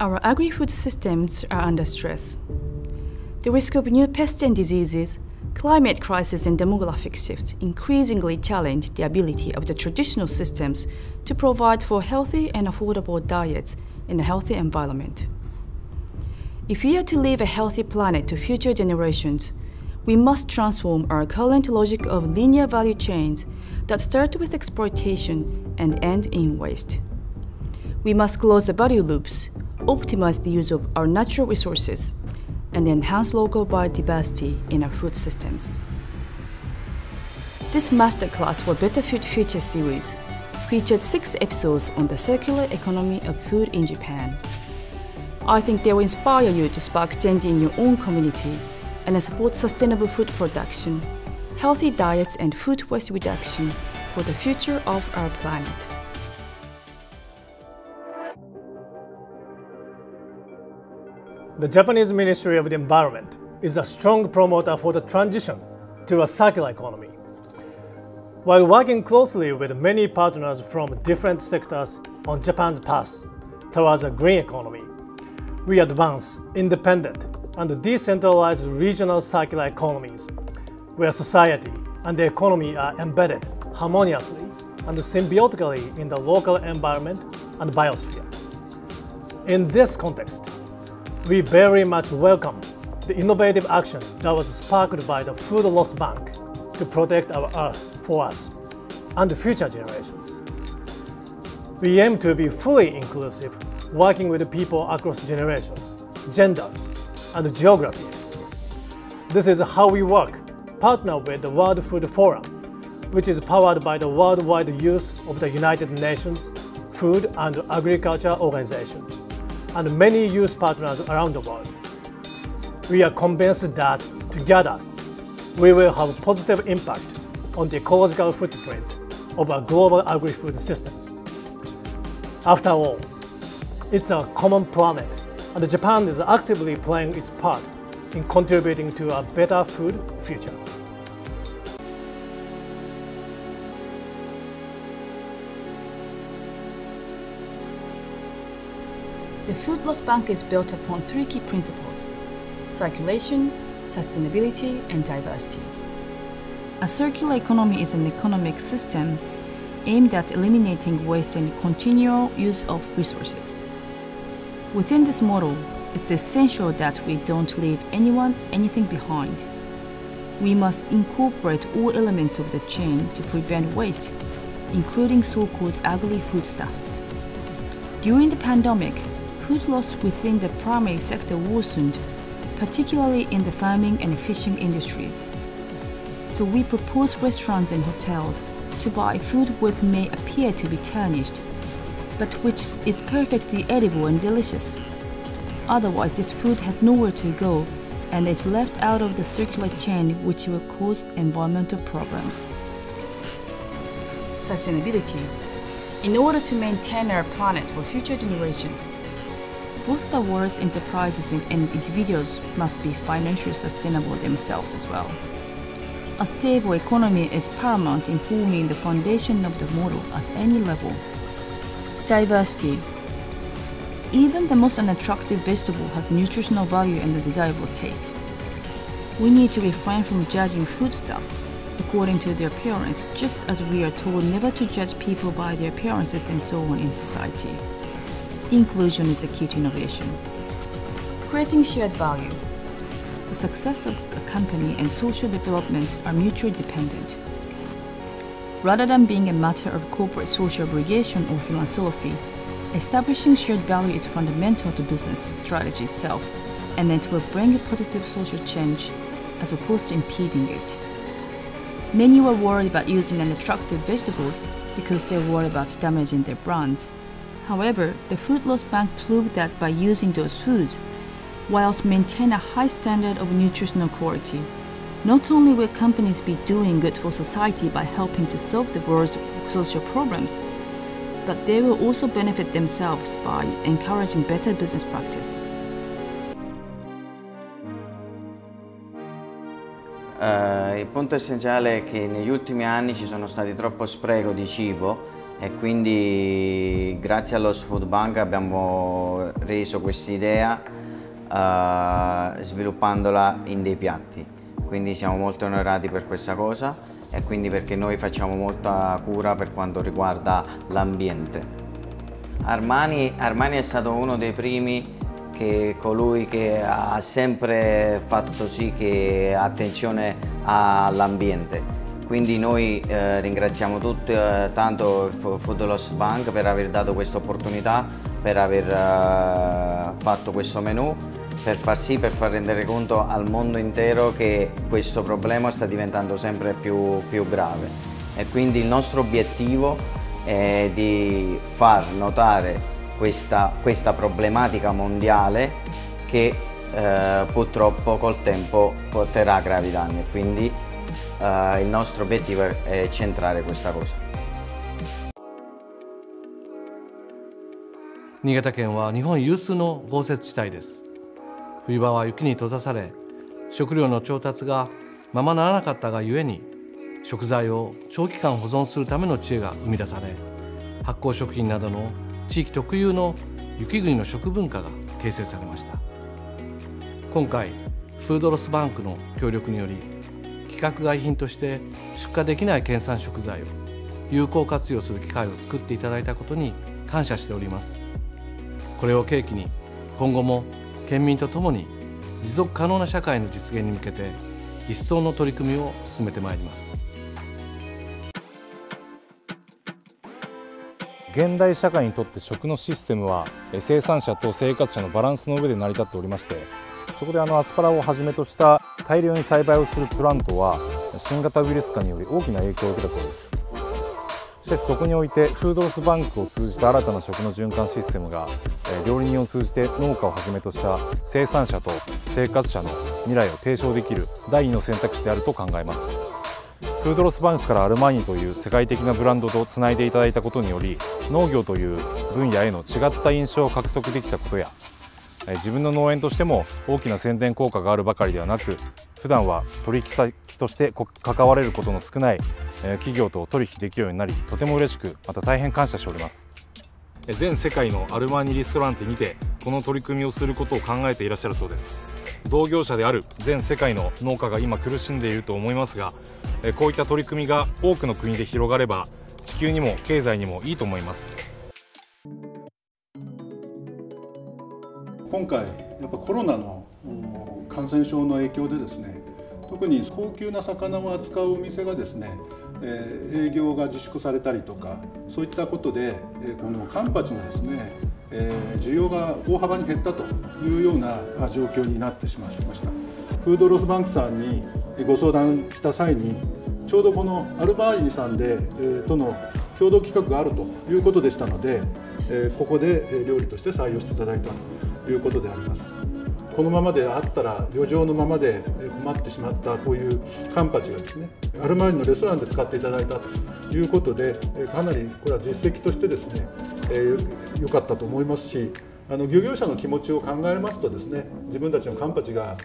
Our agri-food systems are under stress. The risk of new pests and diseases, climate crisis and demographic shifts increasingly challenge the ability of the traditional systems to provide for healthy and affordable diets in a healthy environment. If we are to leave a healthy planet to future generations, we must transform our current logic of linear value chains that start with exploitation and end in waste. We must close the value loops, optimize the use of our natural resources, and enhance local biodiversity in our food systems. This masterclass for Better Food Future series featured six episodes on the circular economy of food in Japan. I think they will inspire you to spark change in your own community and support sustainable food production, healthy diets, and food waste reduction for the future of our planet. The Japanese Ministry of the Environment is a strong promoter for the transition to a circular economy. While working closely with many partners from different sectors on Japan's path towards a green economy, we advance independent and decentralized regional circular economies where society and the economy are embedded harmoniously and symbiotically in the local environment and biosphere. In this context, we very much welcome the innovative action that was sparked by the Food Loss Bank to protect our Earth for us and future generations. We aim to be fully inclusive, working with people across generations, genders, and geographies. This is how we work, partner with the World Food Forum, which is powered by the worldwide use of the United Nations Food and Agriculture Organization and many youth partners around the world. We are convinced that together we will have a positive impact on the ecological footprint of our global agri-food systems. After all, it's a common planet, and Japan is actively playing its part in contributing to a better food future. The Food Loss Bank is built upon three key principles circulation, sustainability, and diversity. A circular economy is an economic system aimed at eliminating waste and continual use of resources. Within this model, it's essential that we don't leave anyone anything behind. We must incorporate all elements of the chain to prevent waste, including so-called ugly foodstuffs. During the pandemic, food loss within the primary sector worsened, particularly in the farming and fishing industries. So we propose restaurants and hotels to buy food which may appear to be tarnished, but which is perfectly edible and delicious. Otherwise, this food has nowhere to go and is left out of the circular chain which will cause environmental problems. Sustainability. In order to maintain our planet for future generations, both the world's enterprises and individuals must be financially sustainable themselves as well. A stable economy is paramount in forming the foundation of the model at any level. Diversity. Even the most unattractive vegetable has nutritional value and a desirable taste. We need to refrain from judging foodstuffs according to their appearance, just as we are told never to judge people by their appearances and so on in society. Inclusion is the key to innovation. Creating shared value. The success of a company and social development are mutually dependent. Rather than being a matter of corporate social obligation or philanthropy, establishing shared value is fundamental to business strategy itself, and it will bring a positive social change as opposed to impeding it. Many were worried about using unattractive vegetables because they're worried about damaging their brands. However, the Food Loss Bank proved that by using those foods, whilst maintain a high standard of nutritional quality, not only will companies be doing good for society by helping to solve the world's social problems, but they will also benefit themselves by encouraging better business practice. Uh, il punto essenziale è che negli ultimi anni ci sono stati troppo spreco di cibo e quindi grazie allo Food Bank abbiamo reso questa idea uh, sviluppandola in dei piatti. Quindi siamo molto onorati per questa cosa e quindi perché noi facciamo molta cura per quanto riguarda l'ambiente. Armani, Armani è stato uno dei primi che colui che ha sempre fatto sì che attenzione all'ambiente quindi noi eh, ringraziamo tutti eh, tanto Food Loss Bank per aver dato questa opportunità, per aver eh, fatto questo menù, per far sì, per far rendere conto al mondo intero che questo problema sta diventando sempre più, più grave. E quindi il nostro obiettivo è di far notare questa, questa problematica mondiale che eh, purtroppo col tempo porterà gravi danni. Quindi uh, il nostro obiettivo è centrare questa cosa. 新潟県は日本有数の豪雪地帯です冬場は雪に閉ざされ食料の調達がままならなかったがゆえに食材を長期間保存するための知恵が生み出され発酵食品などの地域特有の雪国の食文化が形成されました今回フードロスバンクの協力により規格外品として出荷できない県産食材を有効活用する機会を作っていただいたことに感謝しております。これを契機に今後も県民とともに持続可能な社会の実現に向けて一層の取り組みを進めてまいります。現代社会にとって食のシステムは生産者と生活者のバランスの上で成り立っておりましてそこであのアスパラをはじめとした大量に栽培をするプラントは新型ウイルス化により大きな影響を受けたそうです。しかしそこにおいてフードロスバンクを通じた新たな食の循環システムが料理人を通じて農家をはじめとした生産者と生活者の未来を提唱できる第二の選択肢であると考えます。フードロスバンクからアルマーニという世界的なブランドとつないでいただいたことにより農業という分野への違った印象を獲得できたことや自分の農園としても大きな宣伝効果があるばかりではなく普段は取引先として関われることの少ない企業と取引できるようになりとても嬉しくまた大変感謝しております。全世界のアルマーニリストランテにてこの取り組みをすることを考えていらっしゃるそうです。同業者である全世界の農家が今苦しんでいると思いますがこういった取り組みが多くの国で広がれば地球にも経済にもいいと思います。今回やっぱコロナの感染症の影響でですね特に高級な魚を扱うお店がですね、えー、営業が自粛されたりとかそういったことで、えー、このカンパチのですね、えー、需要が大幅に減ったというような状況になってしまいました。フードロスバンクさんにご相談した際にちょうどこのアルバーニさんで、えー、との共同企画があるということでしたので、え、ここで料理として採用していただいたと。いうことであります。このままであったら余剰のままで困ってしまったこういうカンパチがですねアルマーニのレストランで使っていただいたということでかなりこれは実績としてですね良、かったと思いますしあの漁業者の気持ちを考えますとですね自分たちのカンパチが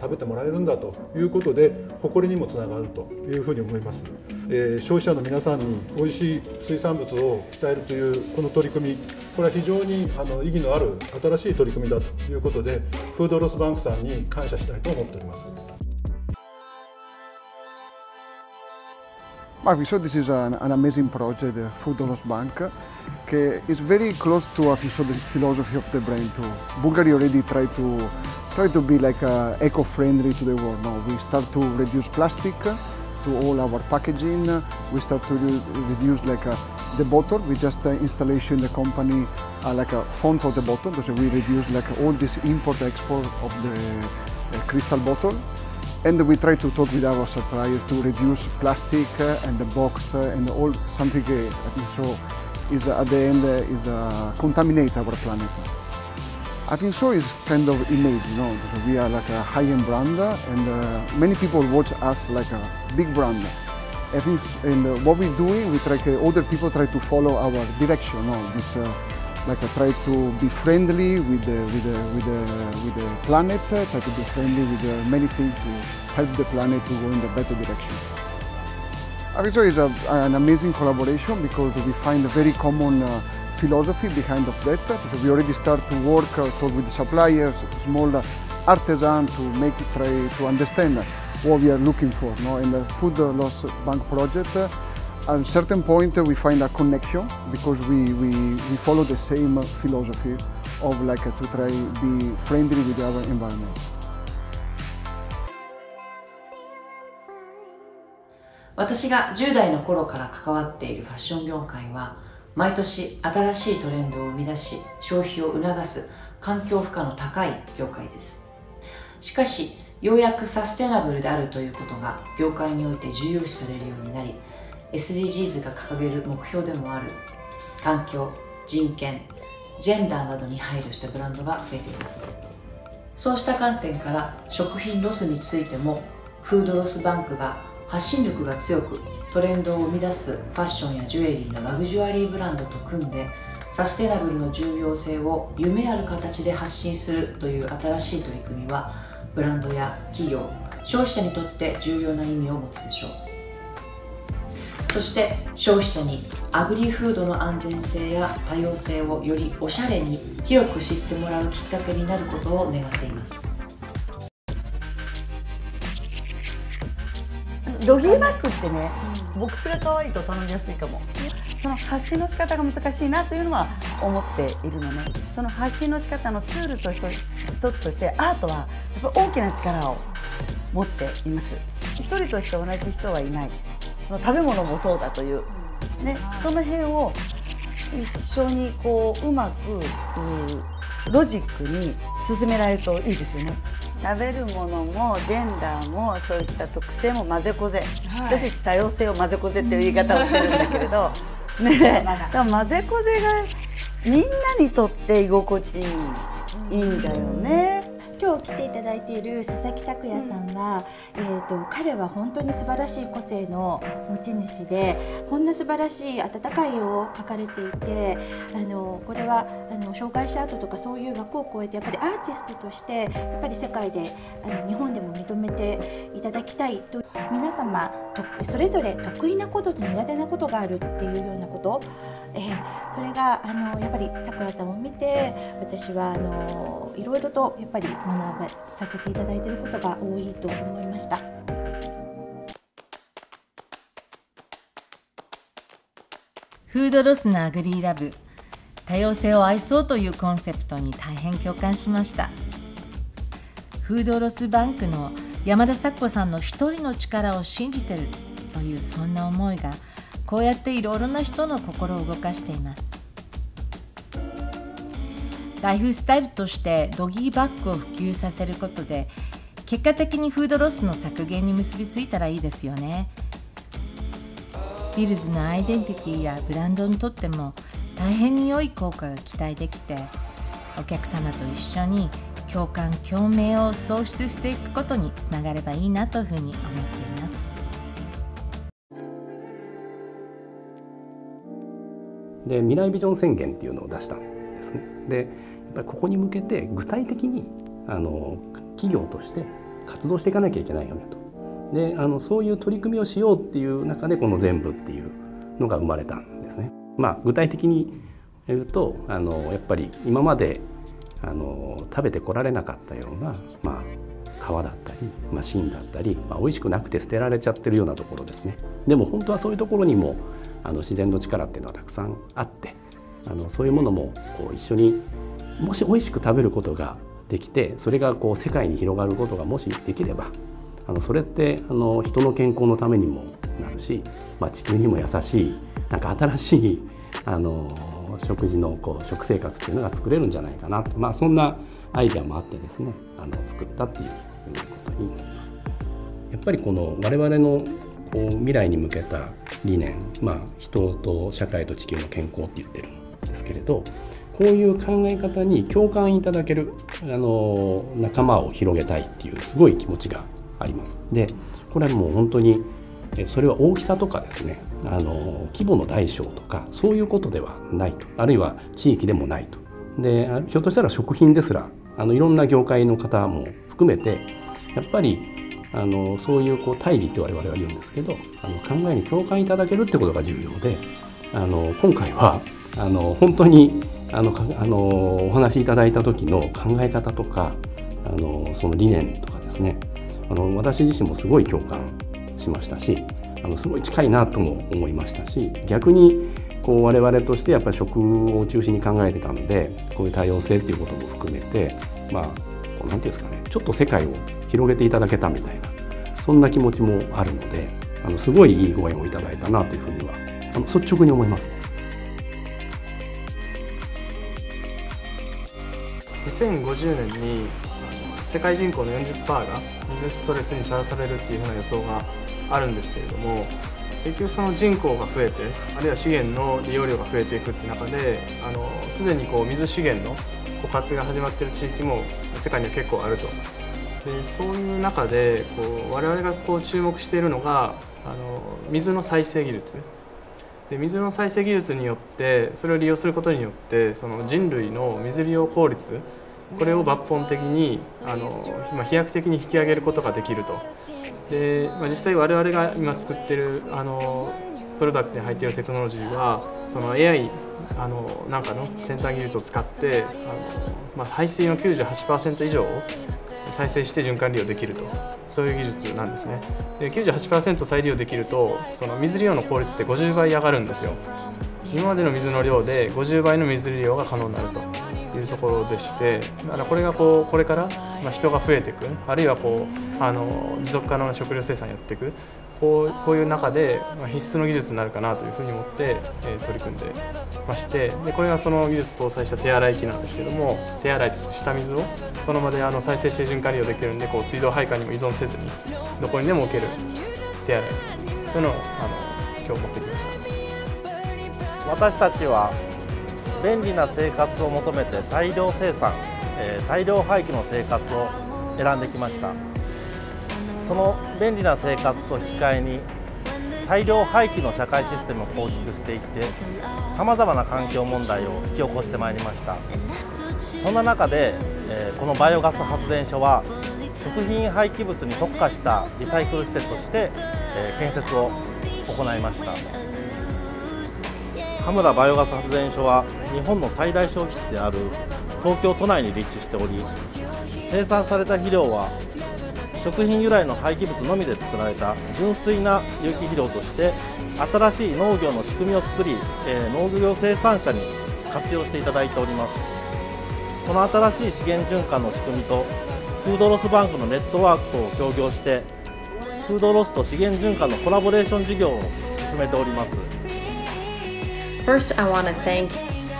食べてもらえるんだということで誇りにもつながるというふうに思います、えー、消費者の皆さんに美味しい水産物を伝えるというこの取り組みこれは非常にあの意義のある新しい取り組みだということでフードロスバンクさんに感謝したいと思っております。Well, we saw this is an, an amazing project, the Food Loss Bank. Is very close to a philosophy of the brand too. Bulgari already try to try to be like uh, eco-friendly to the world. No, we start to reduce plastic to all our packaging. We start to reduce like uh, the bottle. We just uh, installation in the company uh, like a font for the bottle. So we reduce like all this import export of the crystal bottle. And we try to talk with our supplier to reduce plastic uh, and the box uh, and all something uh, so is at the end uh, is contaminate our planet. I think so is kind of image, you know, because we are like a high-end brand and uh, many people watch us like a big brand. I think and uh, what we're doing, we try other people try to follow our direction. You know, this like uh, try to be friendly with the with the with the with the planet, try to be friendly with many things to help the planet to go in the better direction. Arizo is a, an amazing collaboration because we find a very common uh, philosophy behind of that. So we already start to work uh, talk with the suppliers, small artisan to make try to understand what we are looking for. No? In the food loss bank project, uh, at a certain point uh, we find a connection because we, we, we follow the same philosophy of like uh, to try be friendly with our environment. 私が10代の頃から関わっているファッション業界は毎年新しいトレンドを生み出し消費を促す環境負荷の高い業界です。しかしようやくサステナブルであるということが業界において重要視されるようになり SDGs が掲げる目標でもある環境人権ジェンダーなどに配慮したブランドが増えています。そうした観点から食品ロスについてもフードロスバンクが発信力が強くトレンドを生み出すファッションやジュエリーのラグジュアリーブランドと組んでサステナブルの重要性を夢ある形で発信するという新しい取り組みはブランドや企業消費者にとって重要な意味を持つでしょう。そして消費者にアグリフードの安全性や多様性をよりおしゃれに広く知ってもらうきっかけになることを願っています。ドギーバッグってね、ボックスが可愛いと頼みやすいかも。その発信の仕方が難しいなというのは思っているのね。その発信の仕方のツールと一つとしてアートはやっぱ大きな力を持っています。一人として同じ人はいない。食べ物もそうだという、ね、その辺を一緒にこううまくロジックに進められるといいですよね。食べるものもジェンダーもそうした特性も混ぜこぜ、はい、私たち多様性を混ぜこぜっていう言い方をしてるんだけれど。ねだ混ぜこぜがみんなにとって居心地いいんだよね。今日来ていただいている佐々木拓也さんは、うん、えーと、彼は本当に素晴らしい個性の持ち主でこんな素晴らしい温かい絵を描かれていてあのこれはあの障害者アートとかそういう枠を超えてやっぱりアーティストとしてやっぱり世界であの日本でも認めていただきたいと。皆様それぞれ得意なことと苦手なことがあるっていうようなことえー、それがあのやっぱり拓哉さんを見て私はあのいろいろとやっぱり学ばさせていただいていることが多いと思いました。フードロスのアグリーラブ多様性を愛そうというコンセプトに大変共感しましたフードロスバンクの山田咲子さんの一人の力を信じてるというそんな思いがこうやっていろいろな人の心を動かしています。ライフスタイルとしてドギーバッグを普及させることで結果的にフードロスの削減に結びついたらいいですよね。ビルズのアイデンティティやブランドにとっても大変に良い効果が期待できてお客様と一緒に共感共鳴を創出していくことにつながればいいなというふうに思っています。で未来ビジョン宣言っていうのを出したんですね。でやっぱりここに向けて具体的にあの企業として活動していかなきゃいけないよねと。であのそういう取り組みをしようっていう中でこの全部っていうのが生まれたんですね。まあ、具体的に言うとあのやっぱり今まであの食べてこられなかったような、まあ、皮だったり、まあ、芯だったり、まあ、美味しくなくて捨てられちゃってるようなところですね。でも本当はそういうところにもあの自然の力っていうのはたくさんあってあのそういうものもこう一緒にもし美味しく食べることができてそれがこう世界に広がることがもしできればあのそれってあの人の健康のためにもなるし、まあ、地球にも優しいなんか新しいあの食事のこう食生活っていうのが作れるんじゃないかなまあ、そんなアイデアもあってですねあの作ったっていういうことになります。やっぱりこの我々のこう未来に向けた理念、まあ、人と社会と地球の健康って言ってるんですけれどこういう考え方に共感いただけるあの仲間を広げたいっていうすごい気持ちがあります。でこれはもう本当にそれは大きさとかですねあの規模の大小とかそういうことではないとあるいは地域でもないとでひょっとしたら食品ですらあのいろんな業界の方も含めてやっぱりあのそういうこう大義って我々は言うんですけどあの考えに共感いただけるってことが重要であの今回はあの本当にあのあのお話しいただいた時の考え方とかあのその理念とかですねあの私自身もすごい共感しましたしあのすごい近いなとも思いましたし逆にこう我々としてやっぱり食を中心に考えてたんでこういう多様性っていうことも含めてまあこうなんていうんですかねちょっと世界を広げていただけたみたいなそんな気持ちもあるのであのすごいいいご縁をいただいたなというふうにはあの率直に思います。2050年に世界人口の40%が水ストレスにさらされるっていうふうな予想があるんですけれども結局その人口が増えてあるいは資源の利用量が増えていくって中であのすでにこう水資源の枯渇が始まっている地域も世界には結構あると。でそういう中でこう我々がこう注目しているのがあの水の再生技術で水の再生技術によってそれを利用することによってその人類の水利用効率これを抜本的にあの、まあ、飛躍的に引き上げることができると。で、まあ、実際我々が今作ってるあのプロダクトに入っているテクノロジーはその AI あのなんかの先端技術を使ってあの、まあ、排水の98%以上を再生して循環利用できると。そういう技術なんですね。で98%再利用できるとその水利用の効率って50倍上がるんですよ。今までの水の量で50倍の水利用が可能になると。いうところでしてだからこれがこうこれからま人が増えていくあるいはこうあの持続可能な食料生産やっていくこうこういう中でまあ必須の技術になるかなというふうに思って、えー取り組んでましてでこれがその技術搭載した手洗い機なんですけども手洗いした水をその場であの再生して循環利用できるんでこう水道配管にも依存せずにどこにでも置ける手洗いそういうのをあの今日持ってきました。私たちは便利な生活を求めて大量生産、えー大量廃棄の生活を選んできましたその便利な生活と引き換えに大量廃棄の社会システムを構築していってさまざまな環境問題を引き起こしてまいりました。そんな中で、えこのバイオガス発電所は食品廃棄物に特化したリサイクル施設として、え建設を行いました。羽村バイオガス発電所は日本の最大消費地である東京都内に立地しており生産された肥料は食品由来の廃棄物のみで作られた純粋な有機肥料として新しい農業の仕組みを作り、えー農業生産者に活用していただいております。この新しい資源循環の仕組みとフードロスバンクのネットワークとを協業してフードロスと資源循環のコラボレーション事業を進めております。First, I want to thank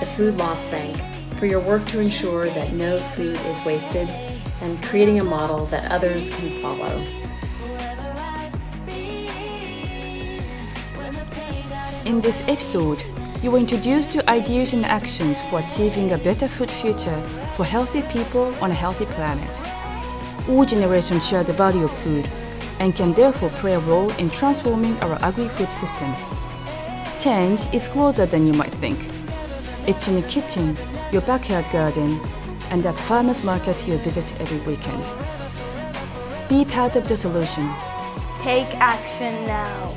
the Food Loss Bank for your work to ensure that no food is wasted. And creating a model that others can follow. In this episode, you were introduced to ideas and actions for achieving a better food future for healthy people on a healthy planet. All generations share the value of food and can therefore play a role in transforming our agri-food systems. Change is closer than you might think. It's in your kitchen, your backyard garden, and that farmer's market you visit every weekend. Be part of the solution. Take action now.